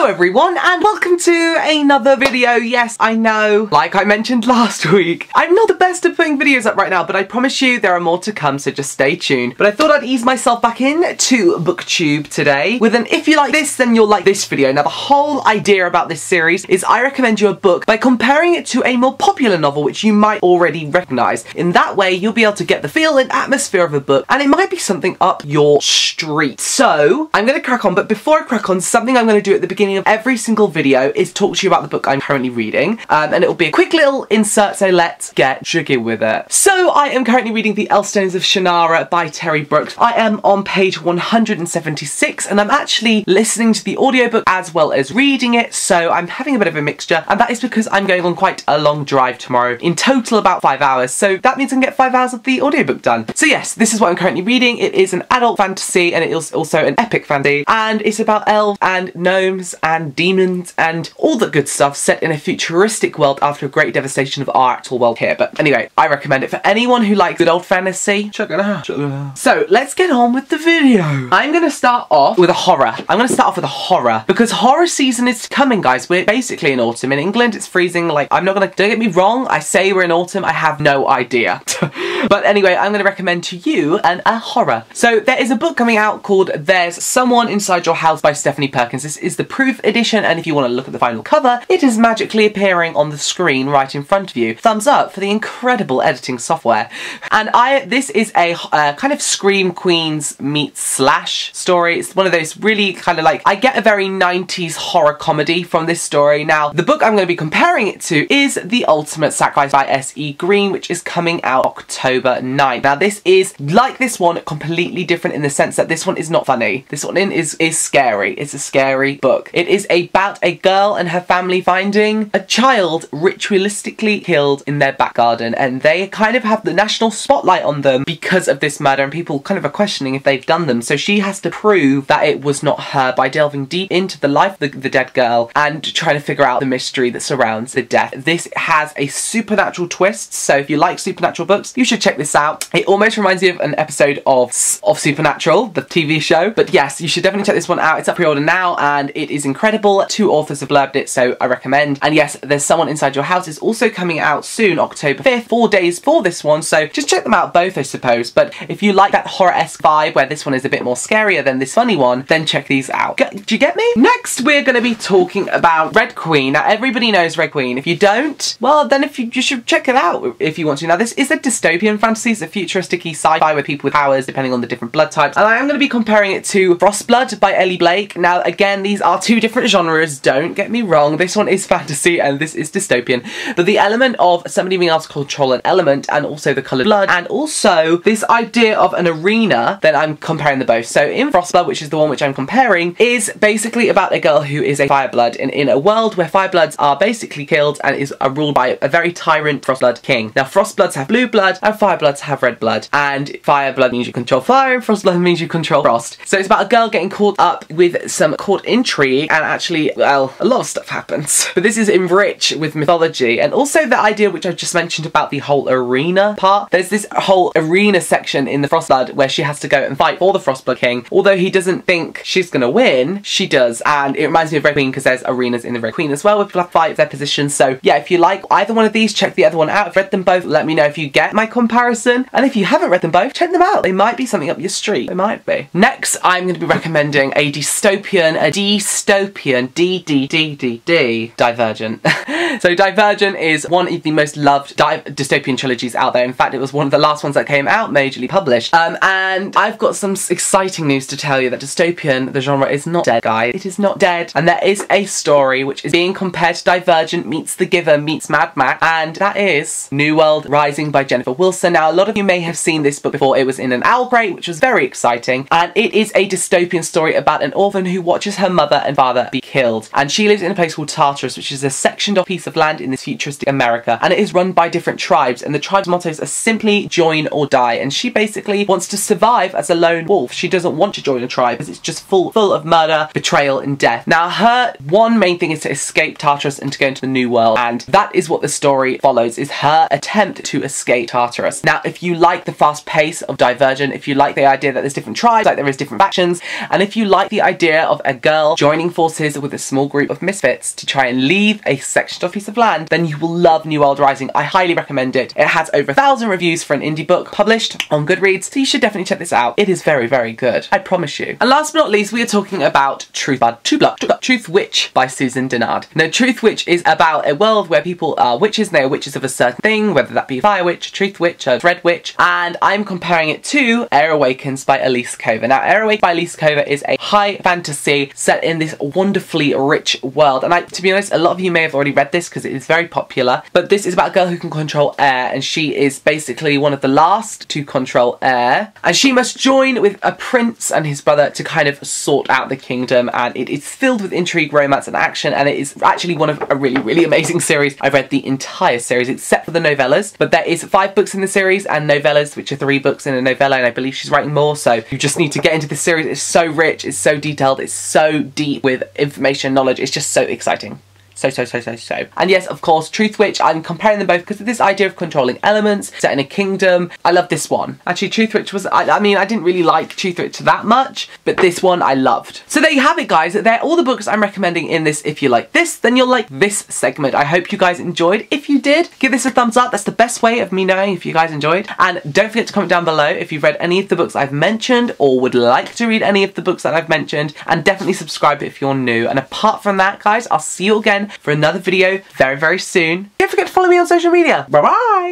Hello everyone and welcome to another video. Yes, I know, like I mentioned last week, I'm not the best at putting videos up right now, but I promise you there are more to come, so just stay tuned. But I thought I'd ease myself back in to BookTube today with an if you like this, then you'll like this video. Now the whole idea about this series is I recommend you a book by comparing it to a more popular novel which you might already recognise. In that way, you'll be able to get the feel and atmosphere of a book, and it might be something up your street. So, I'm going to crack on, but before I crack on, something I'm going to do at the beginning of every single video is talk to you about the book I'm currently reading, um, and it will be a quick little insert, so let's get jiggy with it. So, I am currently reading The Elfstones of Shannara by Terry Brooks. I am on page 176, and I'm actually listening to the audiobook as well as reading it, so I'm having a bit of a mixture, and that is because I'm going on quite a long drive tomorrow, in total about five hours, so that means I can get five hours of the audiobook done. So yes, this is what I'm currently reading. It is an adult fantasy, and it is also an epic fantasy, and it's about elves and gnomes and demons and all the good stuff set in a futuristic world after a great devastation of our actual world here. But anyway, I recommend it for anyone who likes good old fantasy. Check it out. Check it out. So let's get on with the video. I'm gonna start off with a horror. I'm gonna start off with a horror because horror season is coming, guys. We're basically in autumn. In England, it's freezing. Like, I'm not gonna, don't get me wrong, I say we're in autumn, I have no idea. but anyway, I'm gonna recommend to you an, a horror. So there is a book coming out called There's Someone Inside Your House by Stephanie Perkins. This is the proof edition, and if you want to look at the final cover, it is magically appearing on the screen right in front of you. Thumbs up for the incredible editing software. And I, this is a uh, kind of Scream Queens meets Slash story. It's one of those really kind of like, I get a very 90s horror comedy from this story. Now, the book I'm going to be comparing it to is The Ultimate Sacrifice by S.E. Green, which is coming out October 9. Now, this is, like this one, completely different in the sense that this one is not funny. This one is, is scary. It's a scary book. It is about a girl and her family finding a child ritualistically killed in their back garden, and they kind of have the national spotlight on them because of this murder, and people kind of are questioning if they've done them. So she has to prove that it was not her by delving deep into the life of the, the dead girl and trying to figure out the mystery that surrounds the death. This has a supernatural twist, so if you like supernatural books, you should check this out. It almost reminds you of an episode of, of Supernatural, the TV show, but yes, you should definitely check this one out. It's up pre-order now, and it is incredible. Two authors have blurbed it, so I recommend. And yes, There's Someone Inside Your House is also coming out soon, October 5th, four days for this one, so just check them out both, I suppose. But if you like that horror-esque vibe, where this one is a bit more scarier than this funny one, then check these out. G do you get me? Next, we're going to be talking about Red Queen. Now, everybody knows Red Queen. If you don't, well, then if you, you should check it out if you want to. Now, this is a dystopian fantasy. It's a futuristic sci-fi with people with powers, depending on the different blood types. And I am going to be comparing it to Frostblood by Elly Blake. Now, again, these are two different genres. Don't get me wrong. This one is fantasy and this is dystopian. But the element of somebody being able to control an element and also the coloured blood and also this idea of an arena, then I'm comparing the both. So in Frostblood, which is the one which I'm comparing, is basically about a girl who is a fireblood in, in a world where firebloods are basically killed and is ruled by a very tyrant frostblood king. Now frostbloods have blue blood and firebloods have red blood. And fireblood means you control fire and frostblood means you control frost. So it's about a girl getting caught up with some court intrigue and actually, well, a lot of stuff happens. But this is enriched with mythology and also the idea which I just mentioned about the whole arena part. There's this whole arena section in the Frostblood where she has to go and fight for the Frostblood King. Although he doesn't think she's gonna win, she does. And it reminds me of Red Queen because there's arenas in the Red Queen as well where people fight their positions. So yeah, if you like either one of these, check the other one out. I've read them both. Let me know if you get my comparison. And if you haven't read them both, check them out. They might be something up your street. They might be. Next, I'm going to be recommending a dystopian, a dystopian, D-D-D-D-D, Divergent. so Divergent is one of the most loved dystopian trilogies out there. In fact, it was one of the last ones that came out majorly published. Um, and I've got some exciting news to tell you that dystopian, the genre, is not dead, guys. It is not dead. And there is a story which is being compared to Divergent meets The Giver meets Mad Max, and that is New World Rising by Jennifer Wilson. Now, a lot of you may have seen this book before. It was in an crate, which was very exciting. And it is a dystopian story about an orphan who watches her mother and father be killed. And she lives in a place called Tartarus, which is a sectioned off piece of land in this futuristic America. And it is run by different tribes. And the tribe's mottos are uh, simply join or die. And she basically wants to survive as a lone wolf. She doesn't want to join a tribe because it's just full, full of murder, betrayal, and death. Now, her one main thing is to escape Tartarus and to go into the new world. And that is what the story follows, is her attempt to escape Tartarus. Now, if you like the fast pace of Divergent, if you like the idea that there's different tribes, like there is different factions, and if you like the idea of a girl joining forces with a small group of misfits to try and leave a sectioned off piece of land, then you will love New World Rising. I highly recommend it. It has over a thousand reviews for an indie book published on Goodreads, so you should definitely check this out. It is very, very good. I promise you. And last but not least, we are talking about Truth Truth Blood, Truth Witch by Susan Dennard. Now, Truth Witch is about a world where people are witches and they are witches of a certain thing, whether that be Fire Witch, Truth Witch, or Red Witch, and I'm comparing it to Air Awakens by Elise Kova. Now, Air Awakens by Elise Kova is a high fantasy set in this wonderfully rich world, and I, to be honest, a lot of you may have already read this because it is very popular, but this is about a girl who can control air, and she is basically one of the last to control air, and she must join with a prince and his brother to kind of sort out the kingdom, and it is filled with intrigue, romance, and action, and it is actually one of a really, really amazing series. I've read the entire series except for the novellas, but there is five books in the series and novellas, which are three books in a novella, and I believe she's writing more, so you just need to get into this series. It's so rich, it's so detailed, it's so deep with information, and knowledge, it's just so exciting. So, so, so, so, so. And yes, of course, Truth Witch, I'm comparing them both because of this idea of controlling elements, set in a kingdom. I love this one. Actually, Truth Witch was, I, I mean, I didn't really like Truth Witch that much, but this one I loved. So there you have it, guys. They're all the books I'm recommending in this. If you like this, then you'll like this segment. I hope you guys enjoyed. If you did, give this a thumbs up. That's the best way of me knowing if you guys enjoyed. And don't forget to comment down below if you've read any of the books I've mentioned or would like to read any of the books that I've mentioned. And definitely subscribe if you're new. And apart from that, guys, I'll see you again for another video very, very soon. Don't forget to follow me on social media. Bye-bye!